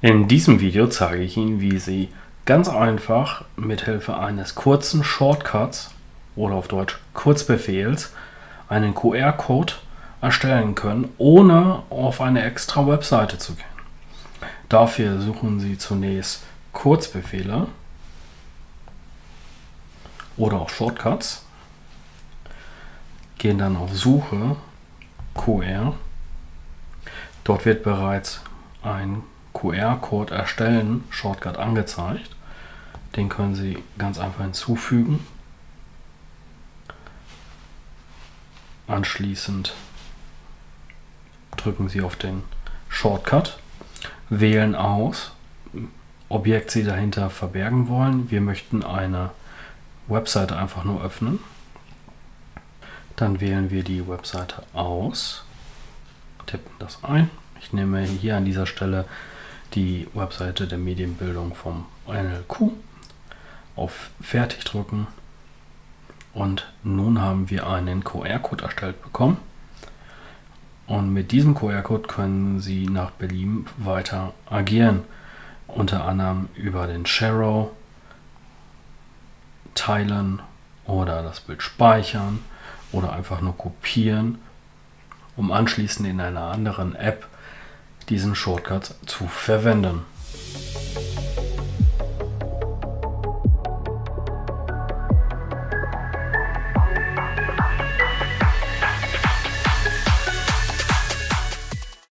In diesem Video zeige ich Ihnen, wie Sie ganz einfach mit Hilfe eines kurzen Shortcuts oder auf Deutsch Kurzbefehls einen QR-Code erstellen können, ohne auf eine extra Webseite zu gehen. Dafür suchen Sie zunächst Kurzbefehle oder auch Shortcuts, gehen dann auf Suche QR. Dort wird bereits ein QR-Code erstellen Shortcut angezeigt. Den können Sie ganz einfach hinzufügen. Anschließend drücken Sie auf den Shortcut, wählen aus, Objekt Sie dahinter verbergen wollen. Wir möchten eine Webseite einfach nur öffnen. Dann wählen wir die Webseite aus, tippen das ein. Ich nehme hier an dieser Stelle die Webseite der Medienbildung vom NLQ auf Fertig drücken und nun haben wir einen QR-Code erstellt bekommen. Und mit diesem QR-Code können Sie nach Belieben weiter agieren. Unter anderem über den Share, teilen oder das Bild speichern oder einfach nur kopieren, um anschließend in einer anderen App diesen Shortcut zu verwenden.